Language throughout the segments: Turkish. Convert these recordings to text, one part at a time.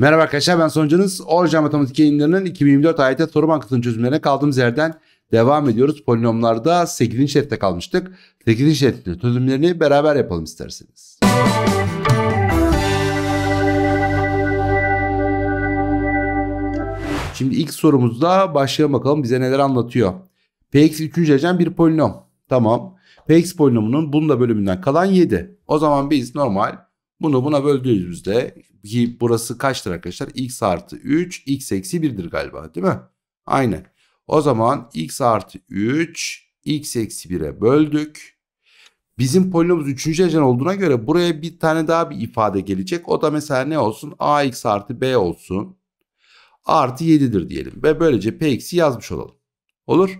Merhaba arkadaşlar ben sonucunuz Orca Matematik yayınlarının 2024 AYT soru bankasının çözümlerine kaldığımız yerden devam ediyoruz. Polinomlarda 8. şeritte kalmıştık. 8. şeritin çözümlerini beraber yapalım isterseniz. Şimdi ilk sorumuzda başlayalım bakalım bize neler anlatıyor. Px 3. derecen bir polinom. Tamam. Px polinomunun bunda bölümünden kalan 7. O zaman biz normal bunu buna böldüğümüzde ki burası kaçtır arkadaşlar? x artı 3 x eksi 1'dir galiba değil mi? Aynen. O zaman x artı 3 x eksi 1'e böldük. Bizim polinomumuz 3. derecen olduğuna göre buraya bir tane daha bir ifade gelecek. O da mesela ne olsun? ax artı b olsun. Artı 7'dir diyelim. Ve böylece px'i yazmış olalım. Olur.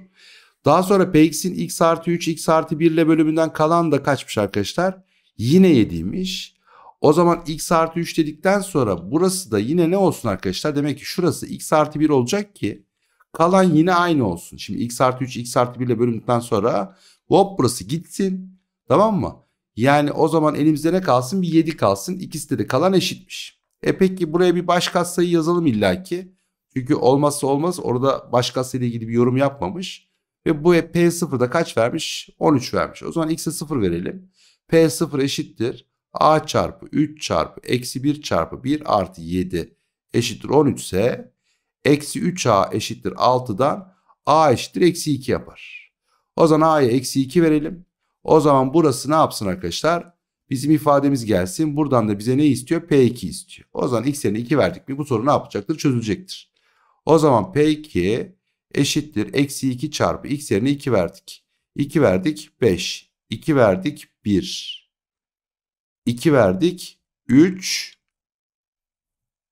Daha sonra px'in x artı 3 x artı 1 ile bölümünden kalan da kaçmış arkadaşlar? Yine 7'ymiş. O zaman x artı 3 dedikten sonra burası da yine ne olsun arkadaşlar? Demek ki şurası x artı 1 olacak ki kalan yine aynı olsun. Şimdi x artı 3 x artı 1 ile bölündükten sonra hop burası gitsin. Tamam mı? Yani o zaman elimizde ne kalsın? Bir 7 kalsın. İkisi de, de kalan eşitmiş. E peki buraya bir baş katsayı yazalım illaki. Çünkü olmazsa olmaz orada baş katsayı ile ilgili bir yorum yapmamış. Ve bu P0'da kaç vermiş? 13 vermiş. O zaman x'e 0 verelim. P0 eşittir a çarpı 3 çarpı eksi 1 çarpı 1 artı 7 eşittir 13 ise eksi 3a eşittir 6'dan a eşittir eksi 2 yapar. O zaman a'ya eksi 2 verelim. O zaman burası ne yapsın arkadaşlar? Bizim ifademiz gelsin. Buradan da bize ne istiyor? P2 istiyor. O zaman x yerine 2 verdik mi bu soru ne yapacaktır? Çözülecektir. O zaman P2 eşittir eksi 2 çarpı x yerine 2 verdik. 2 verdik 5. 2 verdik 1. 2 verdik. 3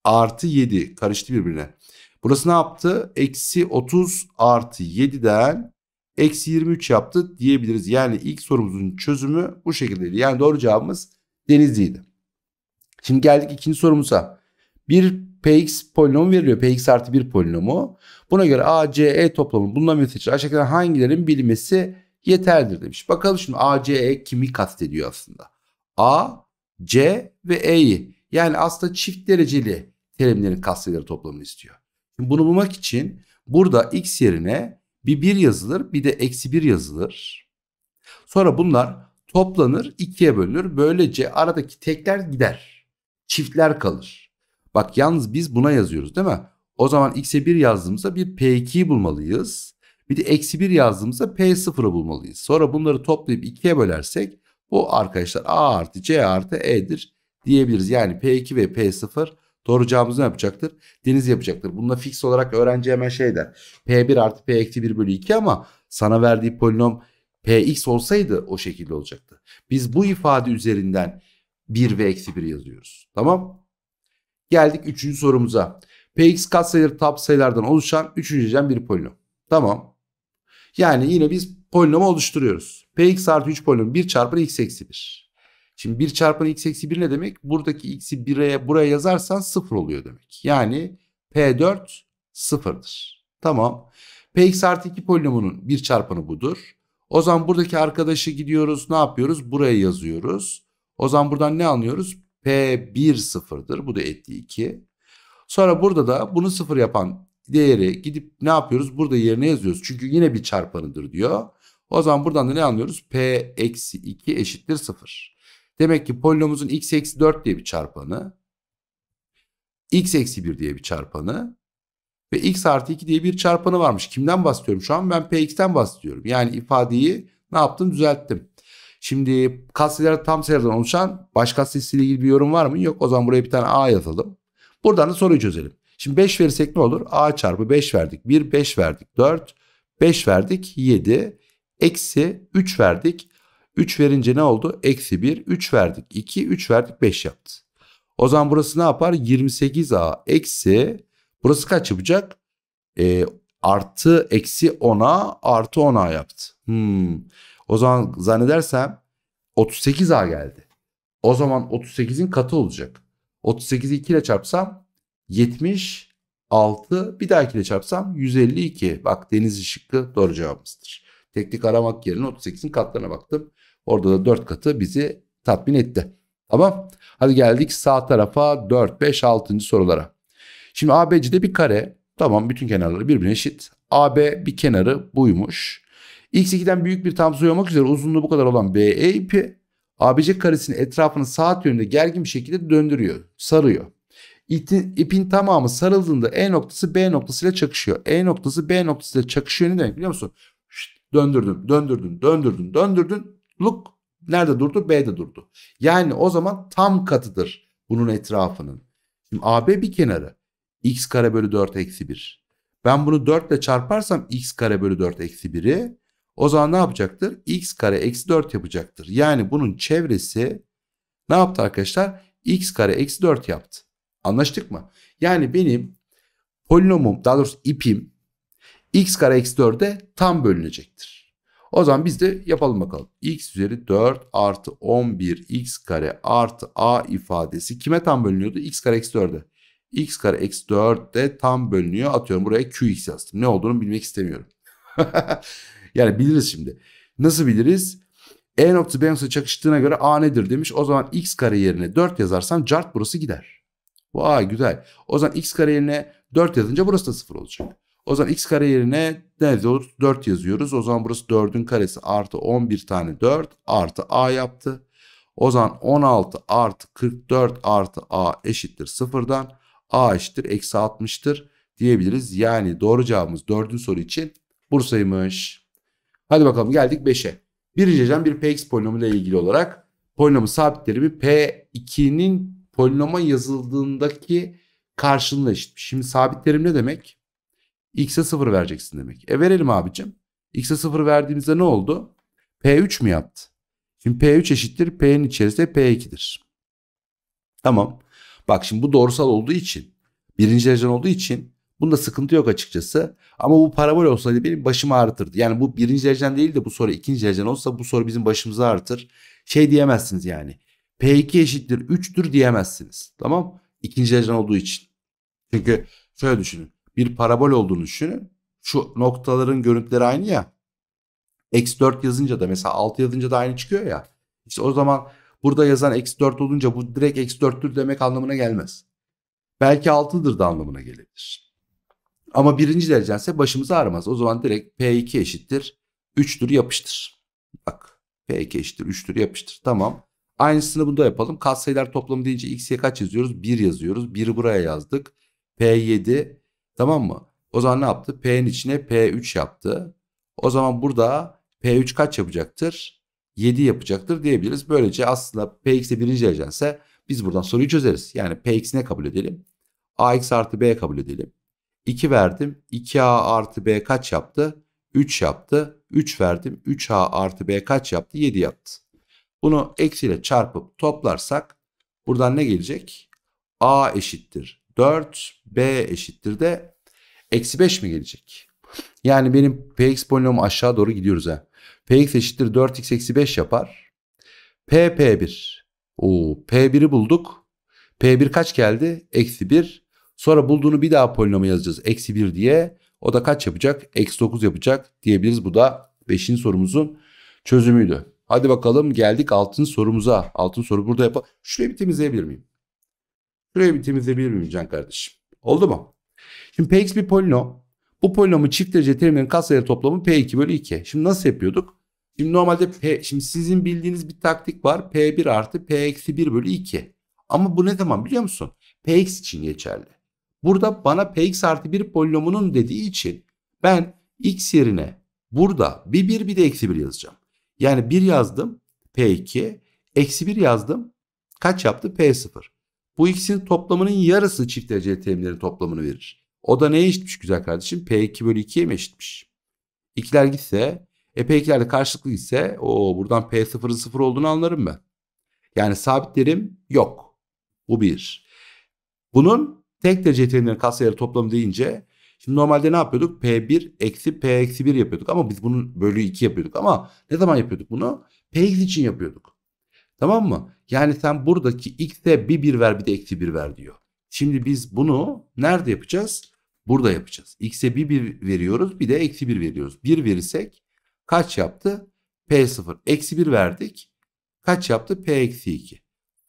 artı 7 karıştı birbirine. Burası ne yaptı? Eksi 30 artı 7'den eksi 23 yaptı diyebiliriz. Yani ilk sorumuzun çözümü bu şekildeydi. Yani doğru cevabımız Denizli'ydi. Şimdi geldik ikinci sorumuza. Bir px polinomu veriliyor. px artı bir polinomu. Buna göre a, c, e toplamı bundan müteçi aşağıdakilerden hangilerin bilinmesi yeterlidir demiş. Bakalım şimdi a, c, e kimi kastediyor aslında? a, C ve E'yi yani aslında çift dereceli terimlerin katsayıları toplamını istiyor. Şimdi bunu bulmak için burada x yerine bir 1 yazılır bir de eksi 1 yazılır. Sonra bunlar toplanır ikiye bölünür. Böylece aradaki tekler gider. Çiftler kalır. Bak yalnız biz buna yazıyoruz değil mi? O zaman x'e 1 yazdığımızda bir p2'yi bulmalıyız. Bir de eksi 1 yazdığımızda p0'ı bulmalıyız. Sonra bunları toplayıp ikiye bölersek bu arkadaşlar A artı C artı E'dir diyebiliriz. Yani P2 ve P0 doğru cevabımız ne yapacaktır? Deniz yapacaktır. Bunda fix olarak öğrenci hemen şey der. P1 artı P eksi 1 bölü 2 ama sana verdiği polinom Px olsaydı o şekilde olacaktı. Biz bu ifade üzerinden 1 ve eksi 1 yazıyoruz. Tamam. Geldik 3. sorumuza. Px katsayıları tab sayılardan oluşan 3. derecen bir polinom. Tamam. Yani yine biz polinomu oluşturuyoruz. Px artı 3 polinom 1 çarpı x eksi 1. Şimdi 1 çarpı x eksi 1 ne demek? Buradaki x'i 1'e buraya yazarsan 0 oluyor demek. Yani P4 sıfırdır. Tamam. Px artı 2 polinomunun 1 çarpanı budur. O zaman buradaki arkadaşı gidiyoruz ne yapıyoruz? Buraya yazıyoruz. O zaman buradan ne anlıyoruz? P1 sıfırdır. Bu da etti 2. Sonra burada da bunu sıfır yapan değeri gidip ne yapıyoruz? Burada yerine yazıyoruz. Çünkü yine bir çarpanıdır diyor. O zaman buradan da ne anlıyoruz? P eksi 2 eşittir 0. Demek ki polinomumuzun x eksi 4 diye bir çarpanı, x eksi 1 diye bir çarpanı ve x artı 2 diye bir çarpanı varmış. Kimden bahsediyorum şu an? Ben px'ten bahsediyorum. Yani ifadeyi ne yaptım? Düzelttim. Şimdi katsayılar tam sayılardan oluşan baş katsayısı ile ilgili bir yorum var mı? Yok. O zaman buraya bir tane a yazalım. Buradan da soruyu çözelim. Şimdi 5 verirsek ne olur? a çarpı 5 verdik. 1, 5 verdik. 4, 5 verdik. 7. Eksi 3 verdik. 3 verince ne oldu? Eksi 1. 3 verdik. 2. 3 verdik. 5 yaptı. O zaman burası ne yapar? 28A eksi. Burası kaç yapacak? E, artı eksi 10A artı 10A yaptı. Hmm. O zaman zannedersem 38A geldi. O zaman 38'in katı olacak. 38'i 2 ile çarpsam 76. Bir daha 2 ile çarpsam 152. Bak deniz şıkkı doğru cevabımızdır. Teknik aramak yerine 38'in katlarına baktım. Orada da 4 katı bizi tatmin etti. Tamam. Hadi geldik sağ tarafa 4, 5, 6. sorulara. Şimdi ABC'de bir kare. Tamam bütün kenarları birbirine eşit. AB bir kenarı buymuş. X2'den büyük bir tam sayı olmak üzere uzunluğu bu kadar olan BE ipi ABC karesinin etrafını saat yönünde gergin bir şekilde döndürüyor, sarıyor. İpin, tamamı sarıldığında E noktası B noktasıyla çakışıyor. E noktası B noktasıyla çakışıyor ne demek biliyor musun? Şşt, döndürdün, döndürdün, döndürdün, döndürdün. Look nerede durdu? B'de durdu. Yani o zaman tam katıdır bunun etrafının. Şimdi AB bir kenarı. X kare bölü 4 eksi 1. Ben bunu 4 ile çarparsam x kare bölü 4 eksi 1'i o zaman ne yapacaktır? x kare eksi 4 yapacaktır. Yani bunun çevresi ne yaptı arkadaşlar? x kare eksi 4 yaptı. Anlaştık mı? Yani benim polinomum daha doğrusu ipim x kare eksi 4'e tam bölünecektir. O zaman biz de yapalım bakalım. x üzeri 4 artı 11 x kare artı a ifadesi kime tam bölünüyordu? x kare eksi 4'e. x kare eksi 4 de tam bölünüyor. Atıyorum buraya qx yazdım. Ne olduğunu bilmek istemiyorum. yani biliriz şimdi. Nasıl biliriz? E noktası B noktası çakıştığına göre A nedir demiş. O zaman x kare yerine 4 yazarsam cart burası gider. Vay güzel. O zaman x kare yerine 4 yazınca burası da 0 olacak. O zaman x kare yerine ne olur? 4 yazıyoruz. O zaman burası 4'ün karesi artı 11 tane 4 artı a yaptı. O zaman 16 artı 44 artı a eşittir 0'dan. a eşittir eksi 60'tır diyebiliriz. Yani doğru cevabımız 4. soru için Bursa'ymış. Hadi bakalım geldik 5'e. Birinci hocam bir px polinomu ile ilgili olarak polinomun sabitlerimi p2'nin polinoma yazıldığındaki karşılığına eşit. Şimdi sabitlerim ne demek? X'e 0 vereceksin demek. E verelim abicim. X'e 0 verdiğimizde ne oldu? P3 mü yaptı? Şimdi P3 eşittir P'nin içerisinde P2'dir. Tamam. Bak şimdi bu doğrusal olduğu için birinci derecen olduğu için bunda sıkıntı yok açıkçası. Ama bu parabol olsaydı benim başımı ağrıtırdı. Yani bu birinci derecen değil de bu soru ikinci derecen olsa bu soru bizim başımızı ağrıtır. Şey diyemezsiniz yani. P2 eşittir 3'tür diyemezsiniz. Tamam İkinci derecen olduğu için. Çünkü şöyle düşünün. Bir parabol olduğunu düşünün. Şu noktaların görüntüleri aynı ya. Eksi 4 yazınca da mesela 6 yazınca da aynı çıkıyor ya. İşte o zaman burada yazan eksi 4 olunca bu direkt eksi 4'tür demek anlamına gelmez. Belki 6'dır da anlamına gelebilir. Ama birinci derecense başımızı ağrımaz. O zaman direkt P2 eşittir 3'tür yapıştır. Bak P2 eşittir 3'tür yapıştır. Tamam. Aynısını bunda yapalım. Katsayılar toplamı deyince x'ye kaç yazıyoruz? 1 yazıyoruz. 1'i buraya yazdık. P7 tamam mı? O zaman ne yaptı? P'nin içine P3 yaptı. O zaman burada P3 kaç yapacaktır? 7 yapacaktır diyebiliriz. Böylece aslında Px'e birinci derecense biz buradan soruyu çözeriz. Yani Px ne kabul edelim? Ax artı B kabul edelim. 2 verdim. 2A artı B kaç yaptı? 3 yaptı. 3 verdim. 3A artı B kaç yaptı? 7 yaptı. Bunu eksiyle çarpıp toplarsak buradan ne gelecek? A eşittir 4, B eşittir de eksi 5 mi gelecek? Yani benim Px polinomu aşağı doğru gidiyoruz ha. Px eşittir 4x eksi 5 yapar. P P1. Oo, P1'i bulduk. P1 kaç geldi? Eksi 1. Sonra bulduğunu bir daha polinomu yazacağız. Eksi 1 diye. O da kaç yapacak? Eksi 9 yapacak diyebiliriz. Bu da 5. sorumuzun çözümüydü. Hadi bakalım geldik altın sorumuza. Altın soru burada yapalım. Şurayı bir temizleyebilir miyim? Şurayı bir temizleyebilir miyim Can kardeşim? Oldu mu? Şimdi Px bir polinom. Bu polinomun çift derece terimlerin katsayıları toplamı P2 bölü 2. Şimdi nasıl yapıyorduk? Şimdi normalde P, şimdi sizin bildiğiniz bir taktik var. P1 artı P eksi 1 bölü 2. Ama bu ne zaman biliyor musun? Px için geçerli. Burada bana Px artı 1 polinomunun dediği için ben x yerine burada bir 1 bir de eksi 1 yazacağım. Yani 1 yazdım P2. Eksi 1 yazdım. Kaç yaptı? P0. Bu ikisinin toplamının yarısı çift dereceli terimlerin toplamını verir. O da neye eşitmiş güzel kardeşim? P2 bölü 2'ye mi eşitmiş? İkiler gitse, e P2'ler de karşılıklı gitse o buradan P0'ın 0 olduğunu anlarım ben. Yani sabitlerim yok. Bu bir. Bunun tek derece terimlerin katsayıları toplamı deyince Şimdi normalde ne yapıyorduk? P1 eksi P eksi 1 yapıyorduk ama biz bunun bölü 2 yapıyorduk. Ama ne zaman yapıyorduk bunu? Px için yapıyorduk. Tamam mı? Yani sen buradaki x'e bir 1 ver bir de eksi 1 ver diyor. Şimdi biz bunu nerede yapacağız? Burada yapacağız. X'e bir 1 veriyoruz bir de eksi 1 veriyoruz. 1 verirsek kaç yaptı? P0. Eksi 1 verdik. Kaç yaptı? P eksi 2.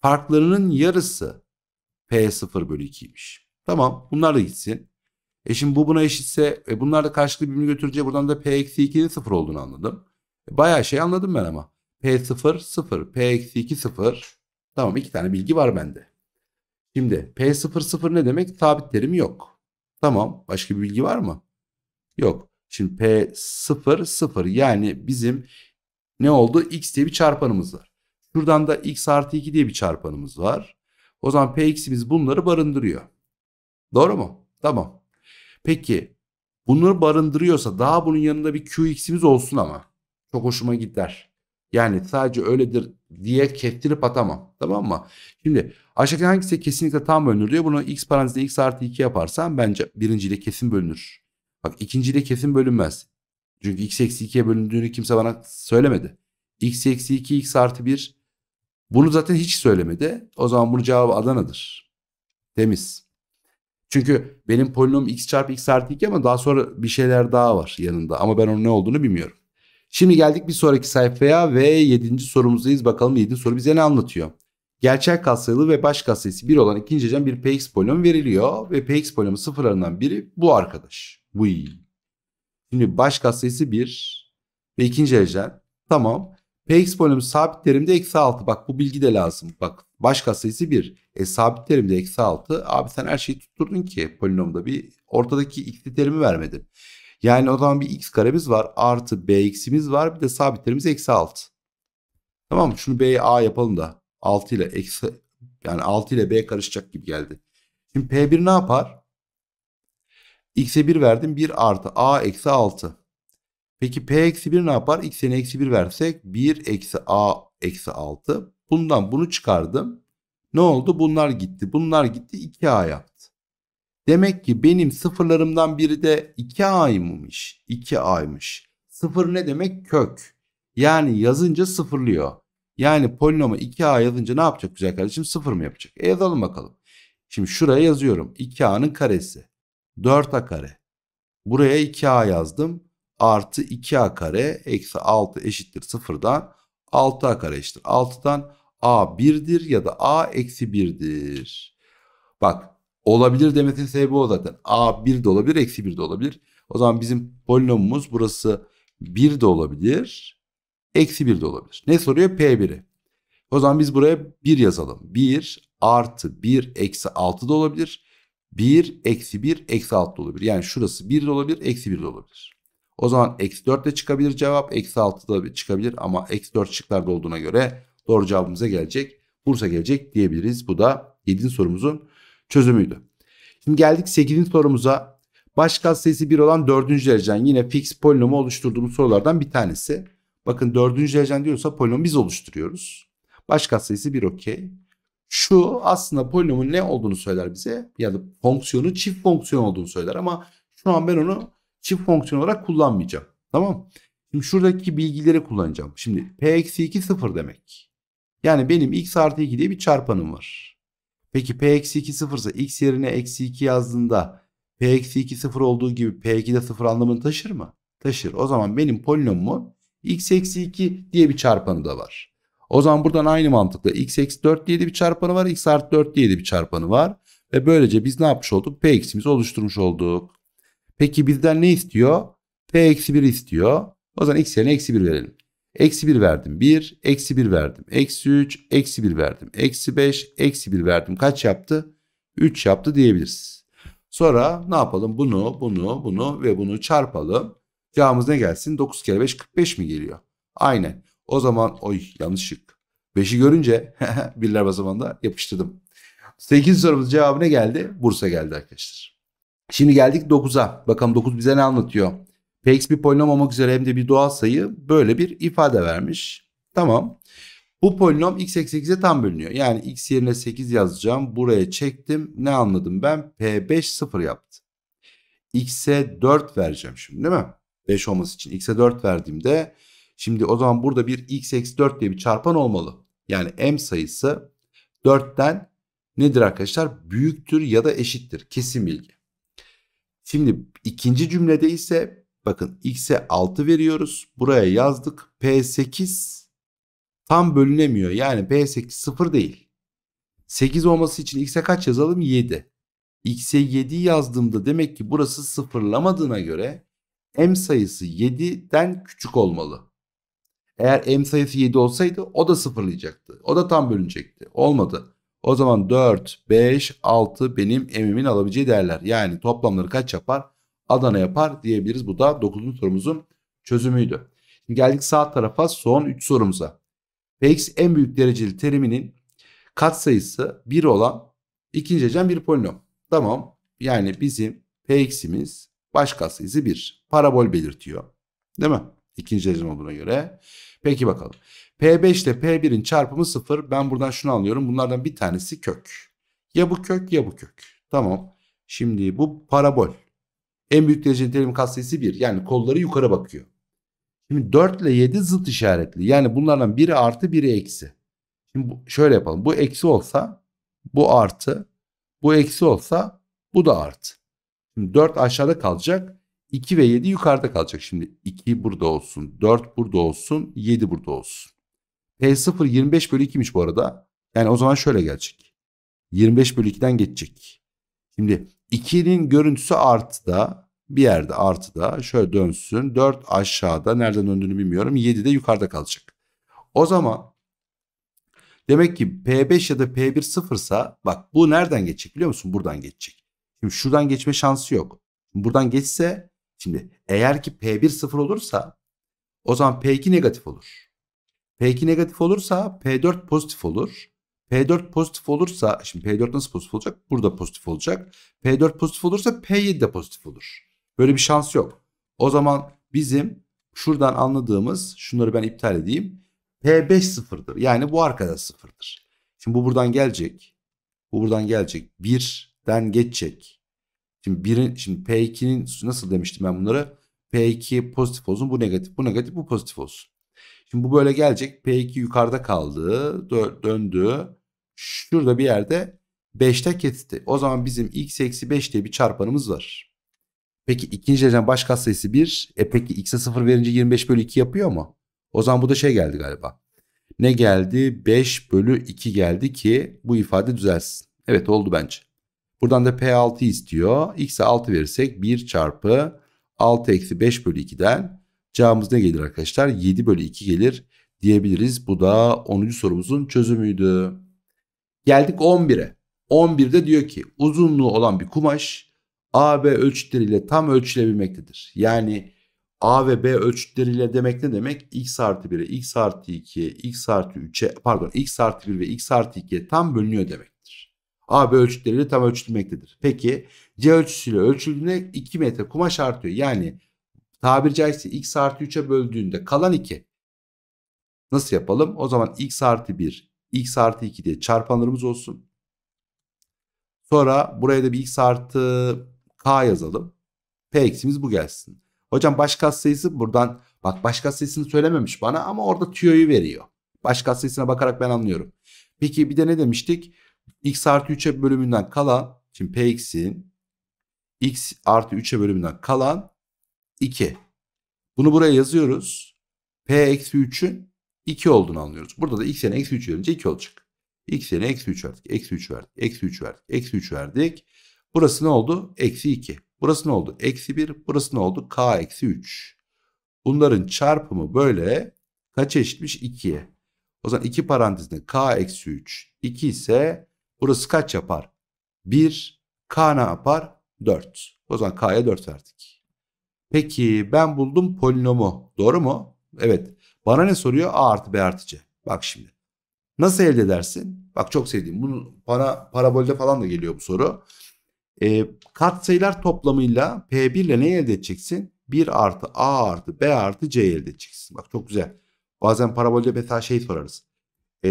Farklarının yarısı P0 bölü 2'ymiş. Tamam bunlar da gitsin. E şimdi bu buna eşitse e bunlar da karşılıklı birbirini götürecek. Buradan da P eksi 2'nin 0 olduğunu anladım. E bayağı şey anladım ben ama. P 0 0. P eksi 2 0. Tamam iki tane bilgi var bende. Şimdi P 0 0 ne demek? Sabit terim yok. Tamam. Başka bir bilgi var mı? Yok. Şimdi P 0 0 yani bizim ne oldu? X diye bir çarpanımız var. Şuradan da X artı 2 diye bir çarpanımız var. O zaman Px'imiz bunları barındırıyor. Doğru mu? Tamam. Peki bunları barındırıyorsa daha bunun yanında bir Qx'imiz olsun ama. Çok hoşuma gider. Yani sadece öyledir diye kestirip atamam. Tamam mı? Şimdi aşağıdaki hangisi kesinlikle tam bölünür diyor. Bunu x parantezinde x artı 2 yaparsam bence birinciyle kesin bölünür. Bak ikinciyle kesin bölünmez. Çünkü x eksi 2'ye bölündüğünü kimse bana söylemedi. x eksi 2 x artı 1 bunu zaten hiç söylemedi. O zaman bunun cevabı Adana'dır. Temiz. Çünkü benim polinom x çarpı x artı 2 ama daha sonra bir şeyler daha var yanında. Ama ben onun ne olduğunu bilmiyorum. Şimdi geldik bir sonraki sayfaya ve 7. sorumuzdayız. Bakalım 7. soru bize ne anlatıyor? Gerçek katsayılı ve baş katsayısı 1 olan ikinci derecen bir px polinomu veriliyor. Ve px polinomu sıfırlarından biri bu arkadaş. Bu iyi. Şimdi baş katsayısı 1 ve ikinci derecen. Tamam. Px polinomu sabit terimde eksi 6. Bak bu bilgi de lazım. Bak baş katsayısı 1. E sabit terimde eksi 6. Abi sen her şeyi tutturdun ki polinomda bir ortadaki x'li terimi vermedin. Yani o zaman bir x karemiz var. Artı bx'imiz var. Bir de sabitlerimiz eksi 6. Tamam mı? Şunu b'ye a yapalım da. 6 ile eksi yani 6 ile b karışacak gibi geldi. Şimdi p1 ne yapar? x'e 1 verdim. 1 artı a eksi 6. Peki p eksi 1 ne yapar? x'e eksi 1 versek 1 eksi a eksi 6. Bundan bunu çıkardım. Ne oldu? Bunlar gitti. Bunlar gitti. 2a yaptı. Demek ki benim sıfırlarımdan biri de 2a'ymış. 2a'ymış. Sıfır ne demek? Kök. Yani yazınca sıfırlıyor. Yani polinoma 2a yazınca ne yapacak güzel kardeşim? Sıfır mı yapacak? E yazalım bakalım. Şimdi şuraya yazıyorum. 2a'nın karesi. 4a kare. Buraya 2a yazdım. Artı 2a kare eksi 6 eşittir sıfırdan. 6a kare eşittir. 6'dan a 1'dir ya da a eksi 1'dir. Bak olabilir demesinin sebebi o zaten. A 1 de olabilir, eksi 1 de olabilir. O zaman bizim polinomumuz burası 1 de olabilir, eksi 1 de olabilir. Ne soruyor? P1'i. O zaman biz buraya 1 yazalım. 1 artı 1 eksi 6 da olabilir. 1 eksi 1 eksi 6 da olabilir. Yani şurası 1 de olabilir, eksi 1 de olabilir. O zaman eksi 4 de çıkabilir cevap. Eksi 6 da çıkabilir ama eksi 4 şıklarda olduğuna göre doğru cevabımıza gelecek. Bursa gelecek diyebiliriz. Bu da 7. sorumuzun çözümüydü. Şimdi geldik 8. sorumuza. Baş katsayısı 1 olan 4. derecen yine fix polinomu oluşturduğumuz sorulardan bir tanesi. Bakın 4. derecen diyorsa polinomu biz oluşturuyoruz. Baş katsayısı 1 okey. Şu aslında polinomun ne olduğunu söyler bize. Ya da fonksiyonu çift fonksiyon olduğunu söyler ama şu an ben onu çift fonksiyon olarak kullanmayacağım. Tamam Şimdi şuradaki bilgileri kullanacağım. Şimdi p eksi 2 sıfır demek. Yani benim x artı 2 diye bir çarpanım var. Peki p eksi 2 sıfırsa x yerine eksi 2 yazdığında p eksi 2 sıfır olduğu gibi p2 de sıfır anlamını taşır mı? Taşır. O zaman benim polinomumun x eksi 2 diye bir çarpanı da var. O zaman buradan aynı mantıkla x eksi 4 diye de bir çarpanı var. x artı 4 diye de bir çarpanı var. Ve böylece biz ne yapmış olduk? p eksimizi oluşturmuş olduk. Peki bizden ne istiyor? p eksi 1 istiyor. O zaman x yerine eksi 1 verelim. Eksi 1 verdim 1, eksi 1 verdim. Eksi 3, eksi 1 verdim. Eksi 5, eksi 1 verdim. Kaç yaptı? 3 yaptı diyebiliriz. Sonra ne yapalım? Bunu, bunu, bunu ve bunu çarpalım. Cevabımız ne gelsin? 9 kere 5, 45 mi geliyor? Aynen. O zaman oy yanlışlık. 5'i görünce birler basamağında yapıştırdım. 8 sorumuz cevabı ne geldi? Bursa geldi arkadaşlar. Şimdi geldik 9'a. Bakalım 9 bize ne anlatıyor? Px bir polinom olmak üzere hem de bir doğal sayı böyle bir ifade vermiş. Tamam. Bu polinom x eksi 8'e tam bölünüyor. Yani x yerine 8 yazacağım. Buraya çektim. Ne anladım ben? P5 0 yaptı. X'e 4 vereceğim şimdi değil mi? 5 olması için x'e 4 verdiğimde şimdi o zaman burada bir x eksi 4 diye bir çarpan olmalı. Yani m sayısı 4'ten nedir arkadaşlar? Büyüktür ya da eşittir. Kesin bilgi. Şimdi ikinci cümlede ise Bakın x'e 6 veriyoruz. Buraya yazdık. P8 tam bölünemiyor. Yani P8 0 değil. 8 olması için x'e kaç yazalım? 7. x'e 7 yazdığımda demek ki burası sıfırlamadığına göre m sayısı 7'den küçük olmalı. Eğer m sayısı 7 olsaydı o da sıfırlayacaktı. O da tam bölünecekti. Olmadı. O zaman 4, 5, 6 benim m'imin alabileceği değerler. Yani toplamları kaç yapar? Adana yapar diyebiliriz. Bu da 9. sorumuzun çözümüydü. Şimdi geldik sağ tarafa son 3 sorumuza. Px en büyük dereceli teriminin katsayısı 1 olan ikinci derecen bir polinom. Tamam. Yani bizim Px'imiz baş katsayısı 1. Parabol belirtiyor. Değil mi? İkinci derecen olduğuna göre. Peki bakalım. P5 ile P1'in çarpımı 0. Ben buradan şunu anlıyorum. Bunlardan bir tanesi kök. Ya bu kök ya bu kök. Tamam. Şimdi bu parabol. En büyük dereceli terim katsayısı 1. Yani kolları yukarı bakıyor. Şimdi 4 ile 7 zıt işaretli. Yani bunlardan biri artı biri eksi. Şimdi bu, şöyle yapalım. Bu eksi olsa bu artı. Bu eksi olsa bu da artı. Şimdi 4 aşağıda kalacak. 2 ve 7 yukarıda kalacak. Şimdi 2 burada olsun. 4 burada olsun. 7 burada olsun. P0 25 bölü 2'miş bu arada. Yani o zaman şöyle gelecek. 25 bölü 2'den geçecek. Şimdi 2'nin görüntüsü artıda bir yerde artıda şöyle dönsün. 4 aşağıda nereden döndüğünü bilmiyorum. 7 de yukarıda kalacak. O zaman demek ki P5 ya da P1 sıfırsa bak bu nereden geçecek biliyor musun? Buradan geçecek. Şimdi şuradan geçme şansı yok. Buradan geçse şimdi eğer ki P1 sıfır olursa o zaman P2 negatif olur. P2 negatif olursa P4 pozitif olur. P4 pozitif olursa şimdi P4 nasıl pozitif olacak? Burada pozitif olacak. P4 pozitif olursa P7 de pozitif olur. Böyle bir şans yok. O zaman bizim şuradan anladığımız şunları ben iptal edeyim. P5 sıfırdır. Yani bu arkadaş sıfırdır. Şimdi bu buradan gelecek. Bu buradan gelecek. 1'den geçecek. Şimdi birin şimdi P2'nin nasıl demiştim ben bunları? P2 pozitif olsun bu negatif bu negatif bu pozitif olsun. Şimdi bu böyle gelecek. P2 yukarıda kaldı. Dö döndü. Şurada bir yerde 5'te kesti. O zaman bizim x eksi 5 diye bir çarpanımız var. Peki ikinci derecen baş katsayısı 1. E peki x'e 0 verince 25 bölü 2 yapıyor mu? O zaman bu da şey geldi galiba. Ne geldi? 5 bölü 2 geldi ki bu ifade düzelsin. Evet oldu bence. Buradan da P6 istiyor. X'e 6 verirsek 1 çarpı 6 eksi 5 bölü 2'den cevabımız ne gelir arkadaşlar? 7 bölü 2 gelir diyebiliriz. Bu da 10. sorumuzun çözümüydü. Geldik 11'e. 11'de diyor ki uzunluğu olan bir kumaş A, B ölçütleriyle tam ölçülebilmektedir. Yani A ve B ölçütleriyle demek ne demek? X artı 1'e, X artı 2'ye, X artı 3'e pardon X artı 1 ve X artı 2'ye tam bölünüyor demektir. A, B ölçütleriyle tam ölçülmektedir. Peki C ölçüsüyle ölçüldüğünde 2 metre kumaş artıyor. Yani tabiri caizse X artı 3'e böldüğünde kalan 2. Nasıl yapalım? O zaman X artı 1, X artı 2 diye çarpanlarımız olsun. Sonra buraya da bir X artı K yazalım. P eksimiz bu gelsin. Hocam baş sayısı buradan bak baş sayısını söylememiş bana ama orada tüyoyu veriyor. Baş sayısına bakarak ben anlıyorum. Peki bir de ne demiştik? X artı 3'e bölümünden kalan şimdi Px'in X artı 3'e bölümünden kalan 2. Bunu buraya yazıyoruz. P eksi 3'ün 2 olduğunu anlıyoruz. Burada da x yerine eksi 3 verince 2 olacak. x yerine eksi 3 verdik. Eksi 3 verdik. Eksi 3 verdik. Eksi 3 verdik. Burası ne oldu? Eksi 2. Burası ne oldu? Eksi 1. Burası ne oldu? K eksi 3. Bunların çarpımı böyle kaç eşitmiş? 2'ye. O zaman 2 parantezinde K eksi 3. 2 ise burası kaç yapar? 1. K ne yapar? 4. O zaman K'ya 4 verdik. Peki ben buldum polinomu. Doğru mu? Evet. Bana ne soruyor? A artı B artı C. Bak şimdi. Nasıl elde edersin? Bak çok sevdiğim. Bunu bana parabolde falan da geliyor bu soru. E, katsayılar toplamıyla P1 ile ne elde edeceksin? 1 artı A artı B artı C elde edeceksin. Bak çok güzel. Bazen parabolde mesela şey sorarız. E,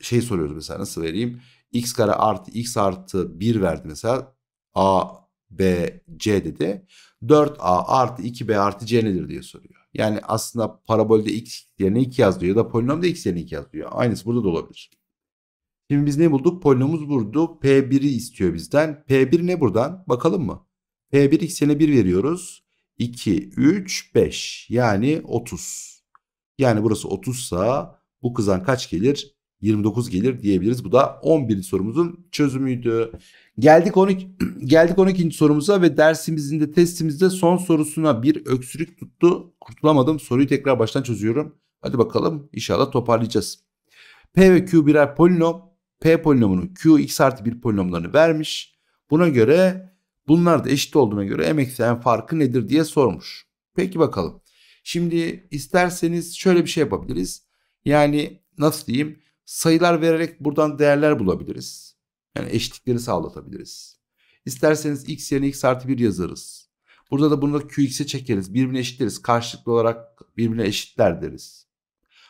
şey soruyoruz mesela nasıl vereyim? X kare artı X artı 1 verdi mesela. A, B, C dedi. 4A artı 2B artı C nedir diye soruyor. Yani aslında parabolde x yerine 2 yazıyor ya da polinomda x yerine 2 yazıyor. Aynısı burada da olabilir. Şimdi biz ne bulduk? Polinomumuz burada. P1'i istiyor bizden. P1 ne buradan? Bakalım mı? P1 x yerine 1 veriyoruz. 2, 3, 5. Yani 30. Yani burası 30 sa bu kızan kaç gelir? 29 gelir diyebiliriz. Bu da 11. sorumuzun çözümüydü. Geldik 12 geldik 12. sorumuza ve dersimizin de testimizde son sorusuna bir öksürük tuttu. Kurtulamadım. Soruyu tekrar baştan çözüyorum. Hadi bakalım inşallah toparlayacağız. P ve Q birer polinom. P polinomunun Q x artı 1 polinomlarını vermiş. Buna göre bunlar da eşit olduğuna göre m eksi n farkı nedir diye sormuş. Peki bakalım. Şimdi isterseniz şöyle bir şey yapabiliriz. Yani nasıl diyeyim sayılar vererek buradan değerler bulabiliriz. Yani eşitlikleri sağlatabiliriz. İsterseniz x yerine x artı 1 yazarız. Burada da bunu da qx'e çekeriz. Birbirine eşitleriz. Karşılıklı olarak birbirine eşitler deriz.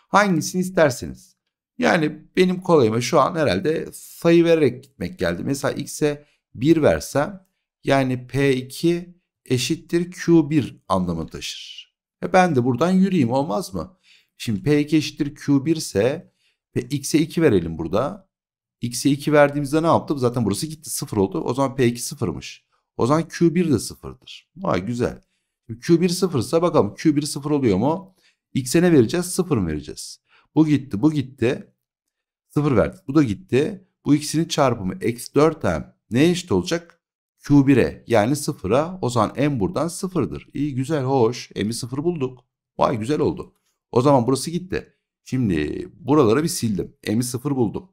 Hangisini isterseniz. Yani benim kolayıma şu an herhalde sayı vererek gitmek geldi. Mesela x'e 1 versem yani P2 eşittir Q1 anlamı taşır. E ben de buradan yürüyeyim olmaz mı? Şimdi P2 eşittir Q1 ise X'e 2 verelim burada. X'e 2 verdiğimizde ne yaptı? Zaten burası gitti 0 oldu. O zaman P2 sıfırmış. O zaman Q1 de sıfırdır. Vay güzel. Q1 sıfırsa bakalım Q1 sıfır oluyor mu? X'e ne vereceğiz? Sıfır mı vereceğiz? Bu gitti bu gitti. Sıfır verdik. Bu da gitti. Bu ikisinin çarpımı eksi 4m neye eşit olacak? Q1'e yani sıfıra o zaman m buradan sıfırdır. İyi güzel hoş m'i sıfır bulduk. Vay güzel oldu. O zaman burası gitti. Şimdi buraları bir sildim. m'i sıfır buldum.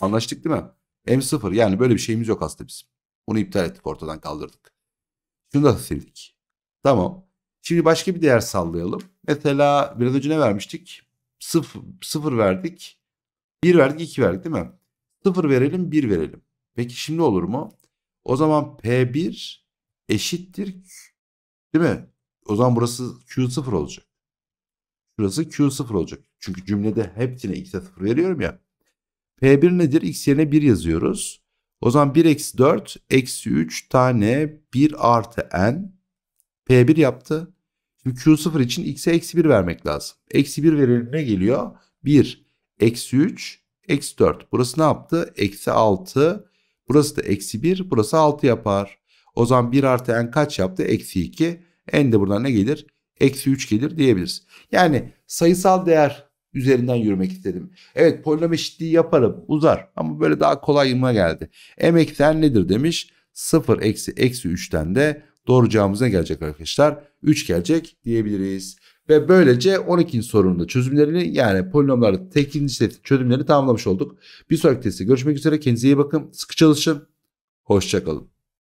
Anlaştık değil mi? m sıfır yani böyle bir şeyimiz yok aslında bizim. Bunu iptal ettik ortadan kaldırdık. Şunu da sildik. Tamam. Şimdi başka bir değer sallayalım. Mesela biraz önce ne vermiştik? Sıfır, sıfır verdik. Bir verdik iki verdik değil mi? Sıfır verelim bir verelim. Peki şimdi olur mu? O zaman P1 eşittir değil mi? O zaman burası Q0 olacak. Burası Q0 olacak. Çünkü cümlede hepsine x'e 0 veriyorum ya. P1 nedir? X yerine 1 yazıyoruz. O zaman 1 eksi 4 eksi 3 tane 1 artı n P1 yaptı. Şimdi Q0 için x'e eksi 1 vermek lazım. Eksi 1 verelim ne geliyor? 1 eksi 3 eksi 4. Burası ne yaptı? Eksi 6 Burası da eksi 1. Burası 6 yapar. O zaman 1 artı n kaç yaptı? Eksi 2. N de buradan ne gelir? Eksi 3 gelir diyebiliriz. Yani sayısal değer üzerinden yürümek istedim. Evet polinom eşitliği yaparım uzar ama böyle daha kolayıma geldi. M eksi n nedir demiş. 0 eksi eksi 3'ten de doğru cevabımız ne gelecek arkadaşlar? 3 gelecek diyebiliriz. Ve böylece 12. sorunun da çözümlerini yani polinomların tekinci seti çözümlerini tamamlamış olduk. Bir sonraki testte görüşmek üzere. Kendinize iyi bakın. Sıkı çalışın. Hoşçakalın.